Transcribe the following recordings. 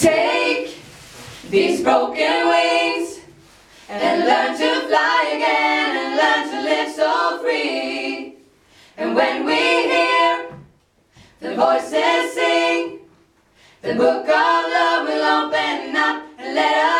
Take these broken wings and learn to fly again and learn to live so free. And when we hear the voices sing, the book of love will open up and let us.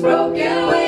broken wings.